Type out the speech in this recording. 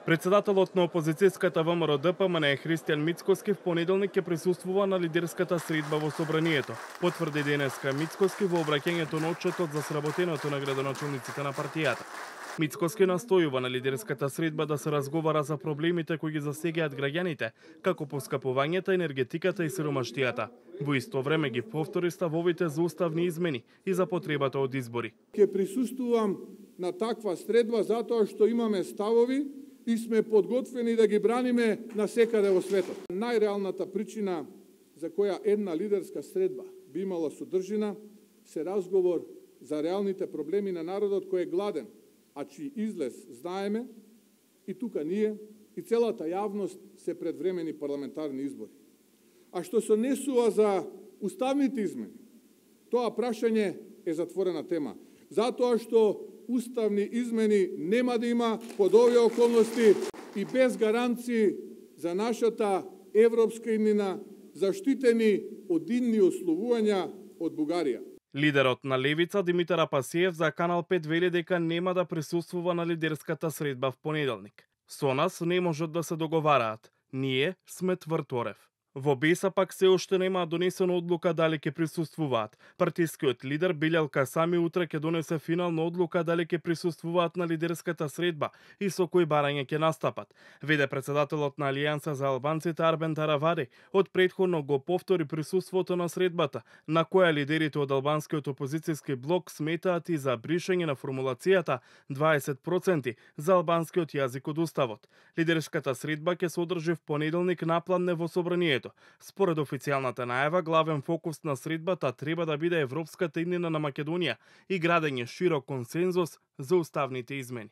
Председателот на опозицијската ВМРО ДПМН Христијан Мицкоски в понеделник ќе присуствува на лидерската средба во собранието. Потврди денеска Мицкоски во обраќањето на отчетот за сработеното на градоначалниците на партијата. Мицкоски настојува на лидерската средба да се разговара за проблемите кои ги засегаат граѓаните, како поскапувањето, енергетиката и сиромаштијата. Во исто време ги повтори ставовите за уставни измени и за потребата од избори. Ке присуствувам на таква средба затоа што имаме ставови и сме подготвени да ги браниме на секаде во светот. Најреалната причина за која една лидерска средба би имала содржина се разговор за реалните проблеми на народот кој е гладен, а чиј излез знаеме и тука ние и целата јавност се предвремени парламентарни избори. А што се несува за уставните измени, тоа прашање е затворена тема. Затоа што уставни измени нема да има под овие околности и без гаранции за нашата европска иднина, заштитени од инни условувања од Бугарија. Лидерот на Левица Димитар Апасиев за Канал 5 вели дека нема да присуствува на лидерската средба в понеделник. Со нас не можат да се договараат. Ние сме тврторев. Во Беса пак се уште нема донесена одлука дали ќе присуствуваат. Партискиот лидер Билјал Касами утре ќе донесе финална одлука дали ќе присуствуваат на лидерската средба и со кои барања ќе настапат. Веде председателот на Алијанса за албанците Арбен Таравари, од предходно го повтори присуството на средбата, на која лидерите од албанскиот опозицијски блок сметаат и за бришење на формулацијата 20% за албанскиот јазик од уставот. Лидерската средба ќе се одржи в понеделник на во собранието земјето. Според официјалната најава, главен фокус на средбата треба да биде европската иднина на Македонија и градење широк консензус за уставните измени.